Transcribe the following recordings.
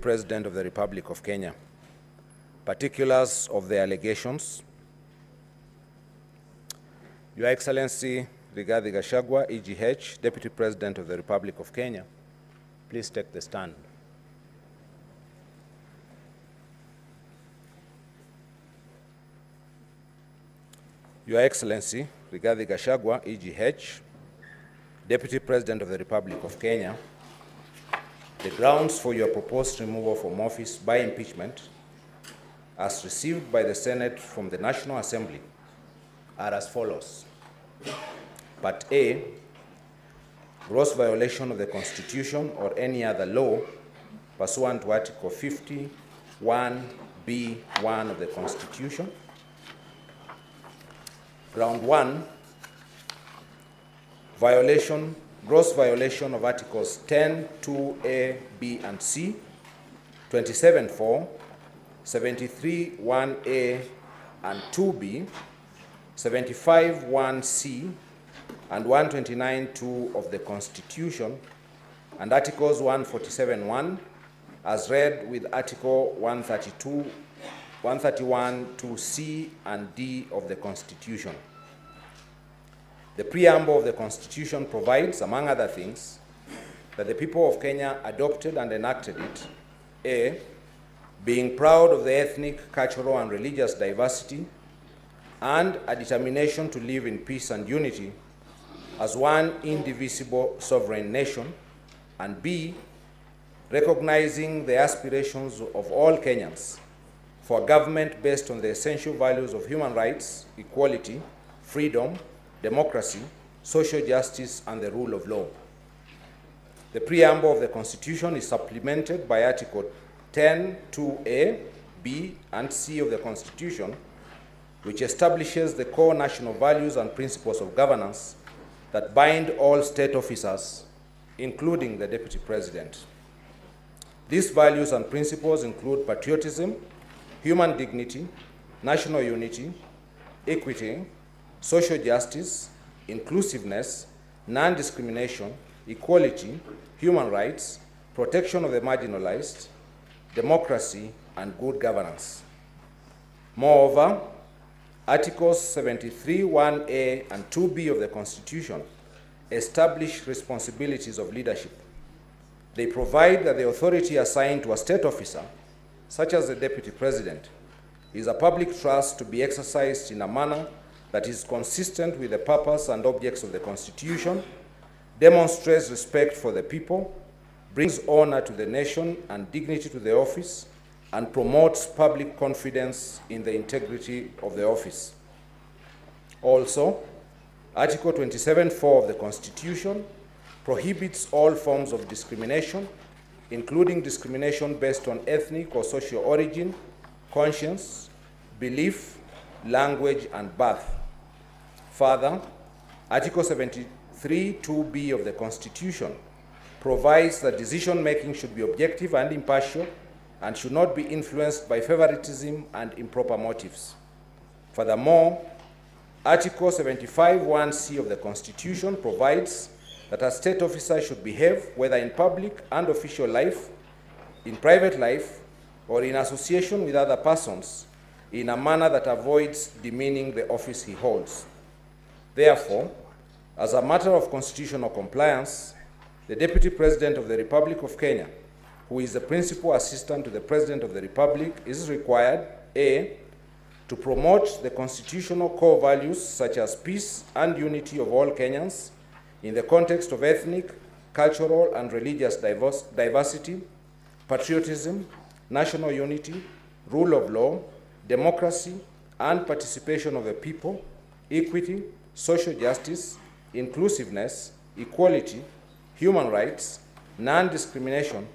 President of the Republic of Kenya. Particulars of the allegations. Your Excellency Rigathi Gachagua, EGH, Deputy President of the Republic of Kenya, please take the stand. Your Excellency Rigathi Gachagua, EGH, Deputy President of the Republic of Kenya, the grounds for your proposed removal from office by impeachment, as received by the Senate from the National Assembly, are as follows. Part A, gross violation of the Constitution or any other law pursuant to Article 50, 1B1 of the Constitution. Ground 1, violation, gross violation of Articles 10, 2A, B, and C, 27, 4, 73, 1A, and 2B, 75, 1C, and 129, 2 of the Constitution, and Articles 147, 1, as read with Article 132, 131, 2C, and D of the Constitution. The preamble of the Constitution provides, among other things, that the people of Kenya adopted and enacted it, A, being proud of the ethnic, cultural, and religious diversity, and a determination to live in peace and unity as one indivisible sovereign nation, and B, recognizing the aspirations of all Kenyans for a government based on the essential values of human rights, equality, freedom, democracy, social justice, and the rule of law. The preamble of the Constitution is supplemented by Article 10, 2A, B, and C of the Constitution, which establishes the core national values and principles of governance that bind all state officers, including the Deputy President. These values and principles include patriotism, human dignity, national unity, equity, social justice, inclusiveness, non discrimination, equality, human rights, protection of the marginalized, democracy, and good governance. Moreover, Articles 73, 1A, and 2B of the Constitution establish responsibilities of leadership. They provide that the authority assigned to a state officer, such as the Deputy President, is a public trust to be exercised in a manner that is consistent with the purpose and objects of the Constitution, demonstrates respect for the people, brings honor to the nation and dignity to the office, and promotes public confidence in the integrity of the office. Also, Article 27.4 of the Constitution prohibits all forms of discrimination, including discrimination based on ethnic or social origin, conscience, belief, language, and birth. Further, Article 73 2b of the Constitution provides that decision making should be objective and impartial and should not be influenced by favoritism and improper motives. Furthermore, Article 75 1c of the Constitution provides that a state officer should behave, whether in public and official life, in private life, or in association with other persons, in a manner that avoids demeaning the office he holds. Therefore, as a matter of constitutional compliance, the Deputy President of the Republic of Kenya, who is the principal assistant to the President of the Republic, is required A. to promote the constitutional core values such as peace and unity of all Kenyans in the context of ethnic, cultural, and religious diversity, patriotism, national unity, rule of law, democracy, and participation of the people, equity, social justice, inclusiveness, equality, human rights, non discrimination,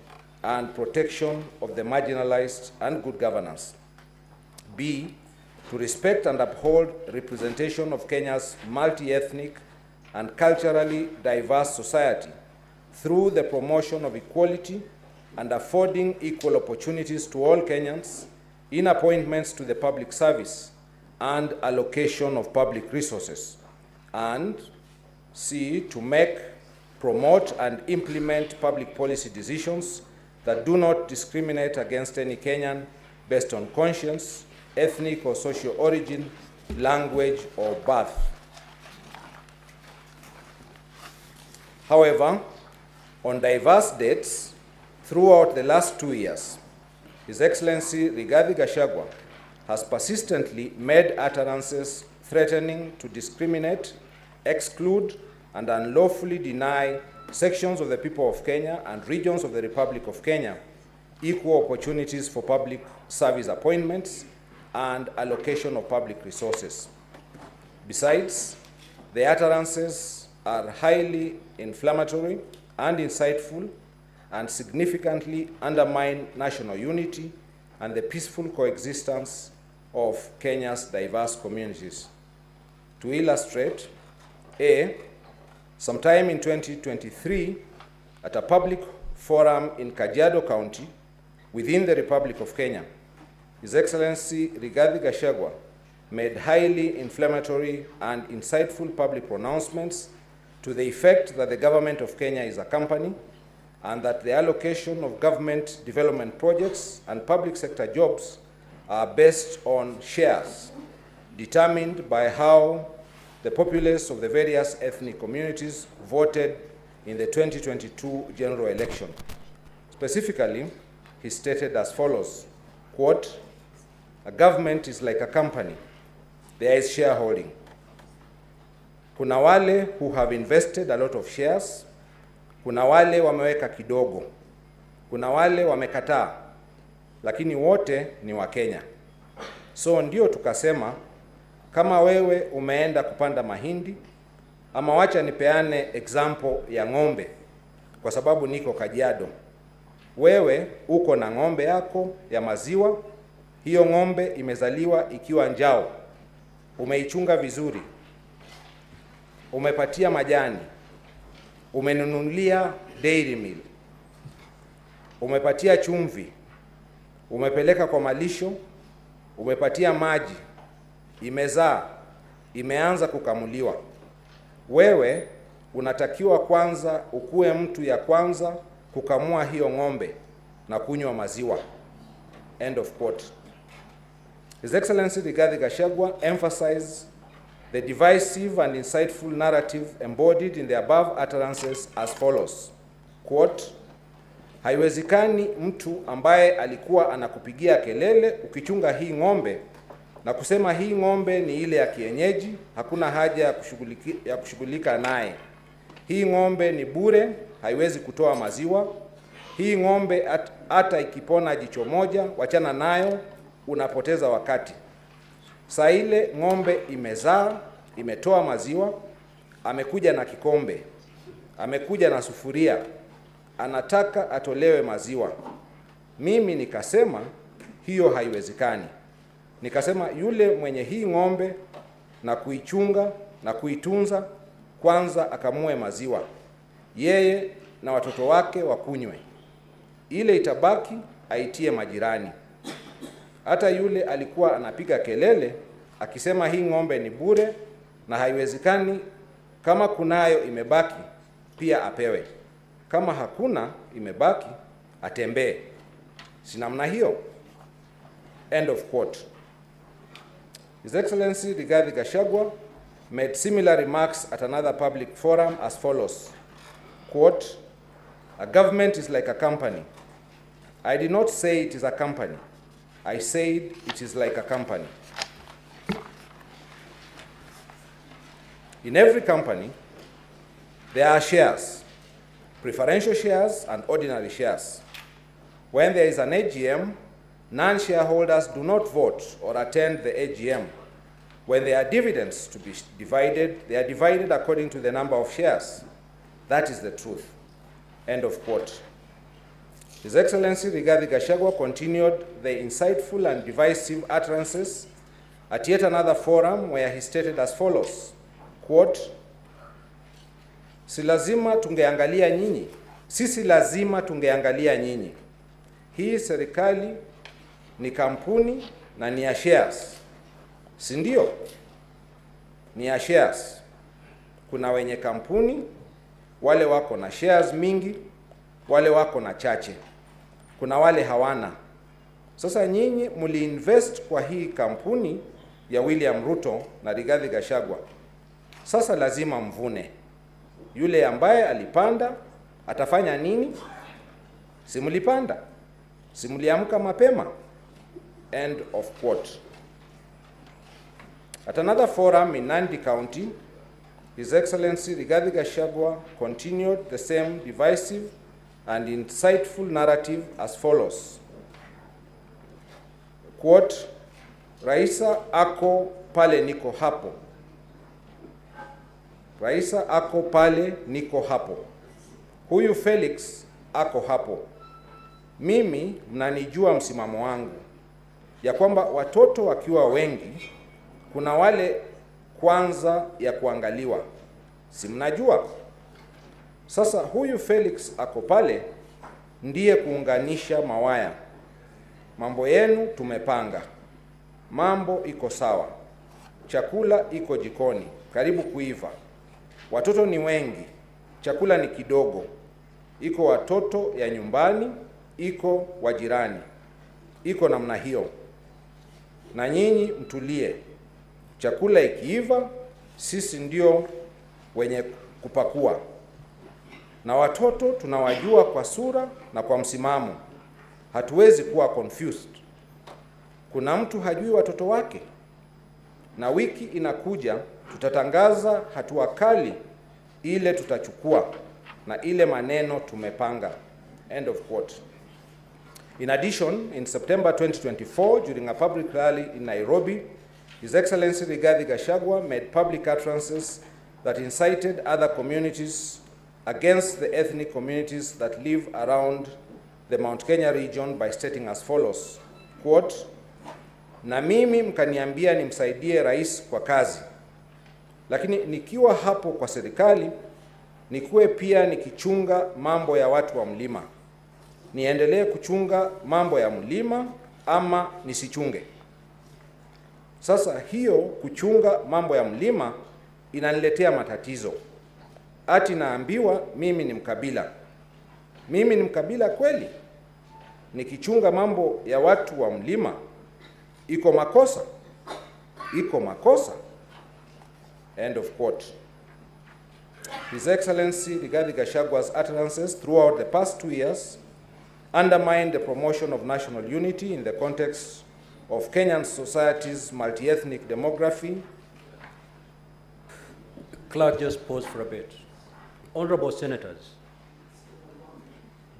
and protection of the marginalized and good governance. B. To respect and uphold representation of Kenya's multi ethnic and culturally diverse society through the promotion of equality and affording equal opportunities to all Kenyans in appointments to the public service and allocation of public resources. And C. To make, promote, and implement public policy decisions that do not discriminate against any Kenyan based on conscience, ethnic or social origin, language, or birth. However, on diverse dates throughout the last two years, His Excellency Rigathi Gachagua has persistently made utterances threatening to discriminate, exclude, and unlawfully deny sections of the people of Kenya and regions of the Republic of Kenya equal opportunities for public service appointments and allocation of public resources. Besides, the utterances are highly inflammatory and inciteful and significantly undermine national unity and the peaceful coexistence of Kenya's diverse communities. To illustrate, A, sometime in 2023, at a public forum in Kajiado County within the Republic of Kenya, His Excellency Rigathi Gachagua made highly inflammatory and inciteful public pronouncements to the effect that the government of Kenya is a company and that the allocation of government development projects and public sector jobs are based on shares determined by how the populace of the various ethnic communities voted in the 2022 general election. Specifically, he stated as follows, quote, a government is like a company. There is shareholding. Kuna wale who have invested a lot of shares, kuna wale wameweka kidogo, kuna wale wamekataa, lakini wote ni Wakenya. So ndio tukasema kama wewe umeenda kupanda mahindi, ama wacha nipeane example ya ng'ombe, kwa sababu niko Kajiado. Wewe uko na ng'ombe yako ya maziwa, hiyo ng'ombe imezaliwa ikiwa njao, umeichunga vizuri, umepatia majani, umenunulia dairy meal, umepatia chumvi, umepeleka kwa malisho, umepatia maji, imezaa, imeanza kukamuliwa. Wewe unatakiwa kwanza ukuwe mtu ya kwanza kukamua hiyo ng'ombe na kunywa maziwa. End of quote. His Excellency Rigathi Gachagua emphasized the divisive and insightful narrative embodied in the above utterances as follows. Quote, haiwezekani mtu ambaye alikuwa anakupigia kelele ukichunga hii ng'ombe na kusema hii ng'ombe ni ile ya kienyeji, hakuna haja ya kushughulika naye. Hii ng'ombe ni bure, haiwezi kutoa maziwa. Hii ng'ombe hat- hata ikipona jicho moja, wachana nayo, unapoteza wakati. Saa ile ng'ombe imezaa, imetoa maziwa, amekuja na kikombe, amekuja na sufuria, anataka atolewe maziwa. Mimi nikasema hiyo haiwezekani. Nikasema yule mwenye hii ng'ombe na kuichunga na kuitunza, kwanza akamue maziwa, yeye na watoto wake wakunywe, ile itabaki aitie majirani. Hata yule alikuwa anapiga kelele akisema hii ng'ombe ni bure na haiwezekani, kama kunayo imebaki pia apewe, kama hakuna imebaki atembee. Si namna hiyo? End of quote. His Excellency Rigathi Gachagua made similar remarks at another public forum as follows. Quote, a government is like a company. I did not say it is a company. I said it is like a company. In every company, there are shares, preferential shares and ordinary shares. When there is an AGM, non-shareholders do not vote or attend the AGM. When there are dividends to be divided, they are divided according to the number of shares. That is the truth. End of quote. His Excellency Rigathi Gachagua continued the inciteful and divisive utterances at yet another forum where he stated as follows, quote, si lazima tungeangalia nyinyi, sisi lazima tungeangalia nyinyi. Hii serikali ni kampuni na ni ya shares, si ndio? Ni ya shares. Kuna wenye kampuni, wale wako na shares mingi, wale wako na chache. kuna wale hawana. Sasa nyinyi mliinvest kwa hii kampuni ya William Ruto na Rigathi Gachagua, sasa lazima mvune. Yule ambaye alipanda atafanya nini? Simlipanda, simliamka mapema. End of quote. At another forum in Nandi County, His Excellency Rigathi Gachagua continued the same divisive and inciteful narrative as follows. Quote, Raisa ako pale niko hapo. Raisa ako pale niko hapo. Huyu Felix ako hapo. Mimi mnanijua msimamo wangu ya kwamba watoto wakiwa wengi kuna wale kwanza ya kuangaliwa, si mnajua? Sasa huyu Felix ako pale ndiye kuunganisha mawaya. Mambo yenu tumepanga, mambo iko sawa, chakula iko jikoni, karibu kuiva, watoto ni wengi, chakula ni kidogo, iko watoto ya nyumbani, iko wajirani, iko namna hiyo. Na nyinyi mtulie, chakula ikiiva, sisi ndio wenye kupakua, na watoto tunawajua kwa sura na kwa msimamo, hatuwezi kuwa confused. Kuna mtu hajui watoto wake, na wiki inakuja tutatangaza hatua kali ile tutachukua na ile maneno tumepanga. End of quote. In addition, in September 2024, during a public rally in Nairobi, His Excellency Rigathi Gachagua made public utterances that incited other communities against the ethnic communities that live around the Mount Kenya region by stating as follows, quote, na mimi mkaniambia nimsaidie rais kwa kazi, lakini nikiwa hapo kwa serikali nikuwe pia nikichunga mambo ya watu wa mlima, niendelee kuchunga mambo ya mlima ama nisichunge? Sasa hiyo kuchunga mambo ya mlima inaniletea matatizo. Ati naambiwa mimi ni mkabila. Mimi ni mkabila kweli? Nikichunga mambo ya watu wa mlima iko makosa? Iko makosa? End of quote. His Excellency Rigathi Gachagua's utterances throughout the past two years undermined the promotion of national unity in the context of Kenyan society's multi-ethnic demography. Clerk, just pause for a bit. Honorable Senators,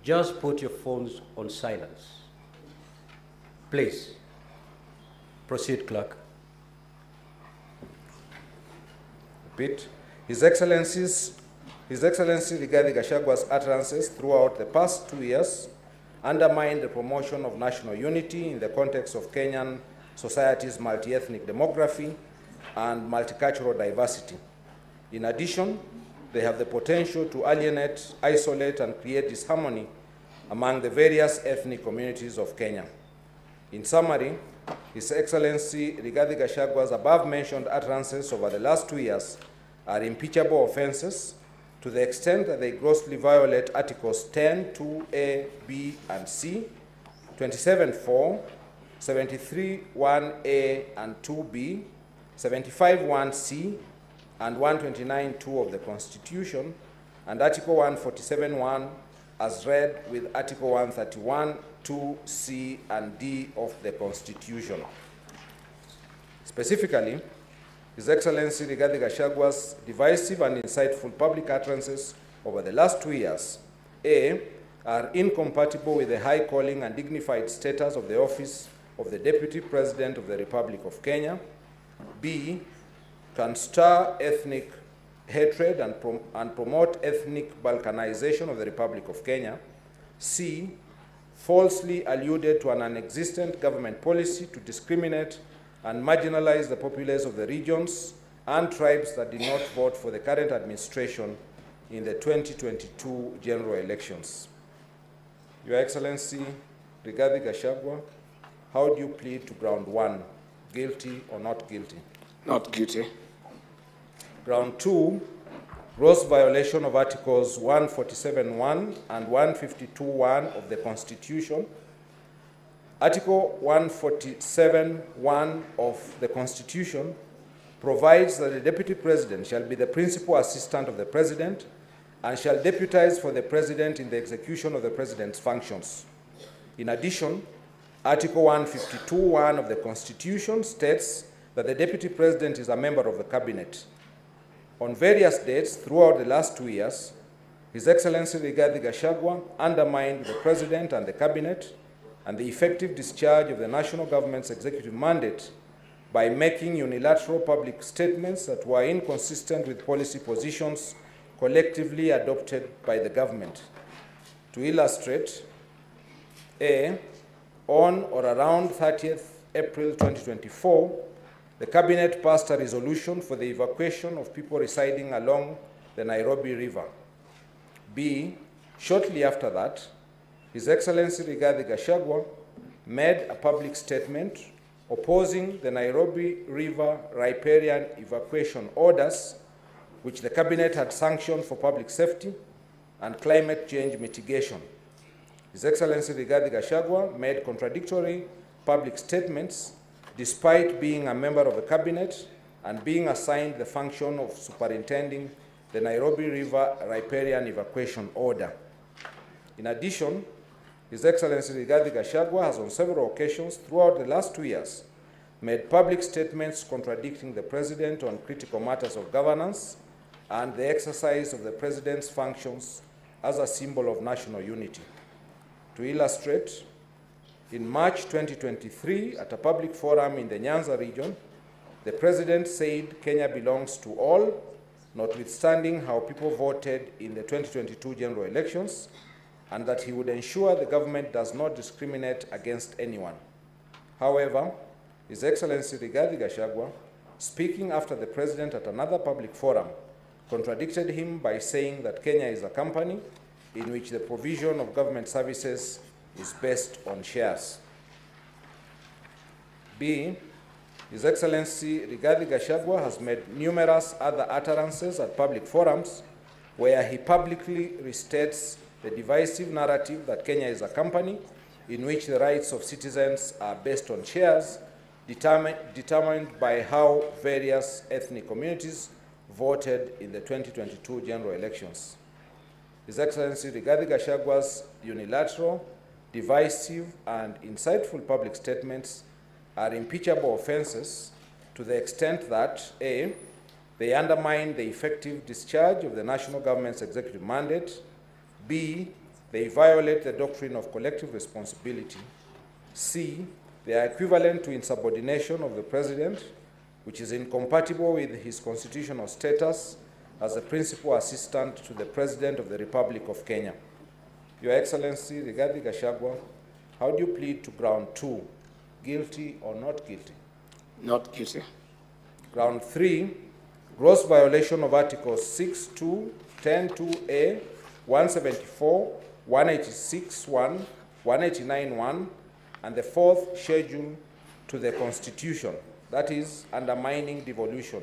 just put your phones on silence. Please, proceed, Clerk. Repeat. His Excellency's His Excellency Rigathi Gachagua's utterances throughout the past two years undermined the promotion of national unity in the context of Kenyan society's multi-ethnic demography and multicultural diversity. In addition, they have the potential to alienate, isolate, and create disharmony among the various ethnic communities of Kenya. In summary, His Excellency Rigathi Gachagua's above-mentioned utterances over the last two years are impeachable offenses to the extent that they grossly violate Articles 10, 2A, B, and C, 27, 4, 73, 1A and 2B, 75, 1C, and 129, 2 of the Constitution, and Article 147, 1 as read with Article 131, 2C, and D of the Constitution. Specifically, His Excellency Rigathi Gachagua's divisive and inciteful public utterances over the last two years, A, are incompatible with the high calling and dignified status of the office of the Deputy President of the Republic of Kenya, B, can stir ethnic hatred and, prom- and promote ethnic balkanization of the Republic of Kenya, C, falsely alluded to an non-existent government policy to discriminate and marginalize the populace of the regions and tribes that did not vote for the current administration in the 2022 general elections. Your Excellency, Rigathi Gachagua, how do you plead to ground one, guilty or not guilty? Not guilty. Ground two, gross violation of Articles 147.1 and 152.1 of the Constitution. Article 147.1 of the Constitution provides that the Deputy President shall be the principal assistant of the President and shall deputize for the President in the execution of the President's functions. In addition, Article 152.1 of the Constitution states that the Deputy President is a member of the Cabinet. On various dates throughout the last two years, His Excellency Rigathi Gachagua undermined the President and the Cabinet and the effective discharge of the national government's executive mandate by making unilateral public statements that were inconsistent with policy positions collectively adopted by the government. To illustrate, A, on or around 30th April 2024, the Cabinet passed a resolution for the evacuation of people residing along the Nairobi River. B, shortly after that, His Excellency Rigathi Gachagua made a public statement opposing the Nairobi River riparian evacuation orders, which the Cabinet had sanctioned for public safety and climate change mitigation. His Excellency Rigathi Gachagua made contradictory public statements despite being a member of the cabinet and being assigned the function of superintending the Nairobi River riparian evacuation order. In addition, His Excellency Rigathi Gachagua has on several occasions throughout the last two years made public statements contradicting the President on critical matters of governance and the exercise of the President's functions as a symbol of national unity. To illustrate, in March 2023, at a public forum in the Nyanza region, the President said Kenya belongs to all, notwithstanding how people voted in the 2022 general elections, and that he would ensure the government does not discriminate against anyone. However, His Excellency Rigathi Gachagua, speaking after the President at another public forum, contradicted him by saying that Kenya is a company in which the provision of government services is based on shares. B. His Excellency Rigathi Gachagua has made numerous other utterances at public forums where he publicly restates the divisive narrative that Kenya is a company in which the rights of citizens are based on shares determined, determined by how various ethnic communities voted in the 2022 general elections. His Excellency Rigathi Gachagua's unilateral, divisive, and inciteful public statements are impeachable offenses to the extent that A. They undermine the effective discharge of the national government's executive mandate. B. They violate the doctrine of collective responsibility. C. They are equivalent to insubordination of the President, which is incompatible with his constitutional status as the principal assistant to the President of the Republic of Kenya. Your Excellency, Rigathi Gachagua, how do you plead to ground two, guilty or not guilty? Not guilty. Ground three, gross violation of Articles 6, 2, 10, 2A, 174, 186, 1, 189, 1, and the fourth schedule to the Constitution, that is, undermining devolution.